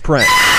prank.